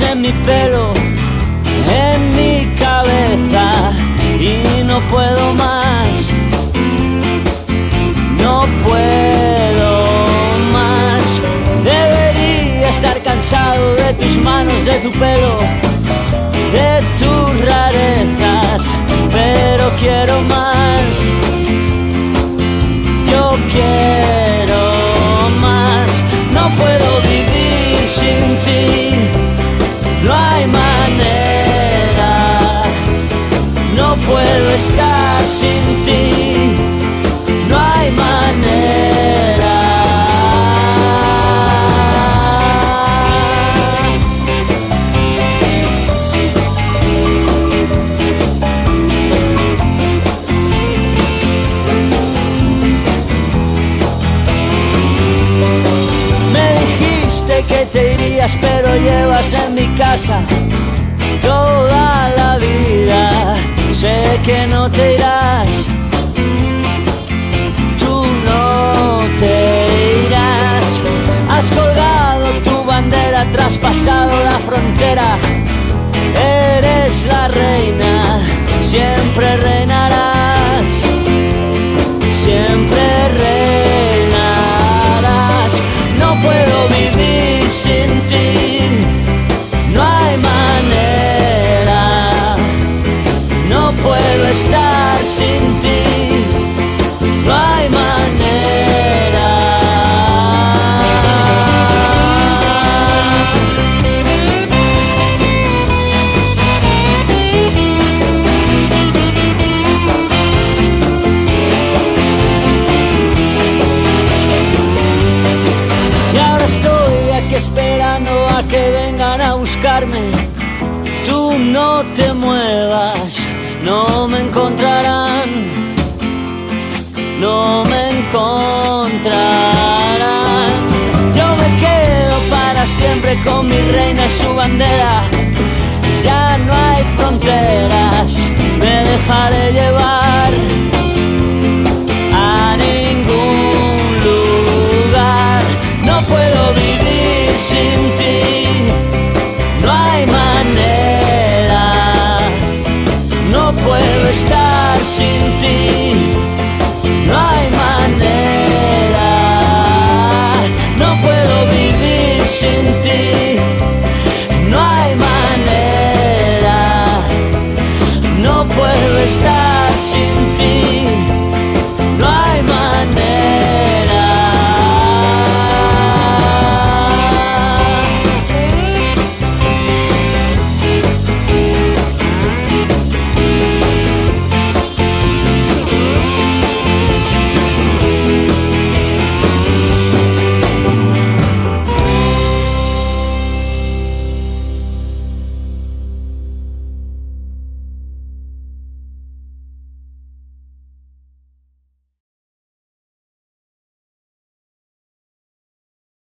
en mi pelo, en mi cabeza y no puedo más. No puedo más. Debería estar cansado de tus manos, de tu pelo, puedo estar sin ti. No hay manera. Me dijiste que te irías, pero llevas en mi casa que no te irás, tú no te irás. Has colgado tu bandera, traspasado la frontera. Eres la reina, estar sin ti, no hay manera. Y ahora estoy aquí esperando a que vengan a buscarme. Tú no te muevas, no me encontrarán. No me encontrarán. Yo me quedo para siempre con mi reina y su bandera. Ya no hay fronteras, me dejaré llevar a ningún lugar. No puedo vivir sin estar sin ti, no hay manera. No puedo vivir sin ti, no hay manera. No puedo estar sin